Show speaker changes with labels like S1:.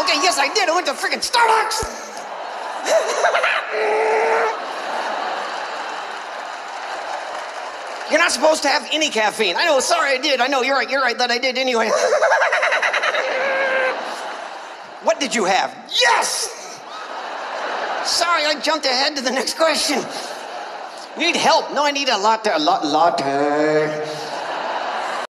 S1: Okay, yes, I did. I went to freaking Starbucks. You're not supposed to have any caffeine. I know, sorry, I did. I know, you're right, you're right, that I did anyway. what did you have? Yes! Sorry, I jumped ahead to the next question. Need help? No, I need a latte. A lot, latte.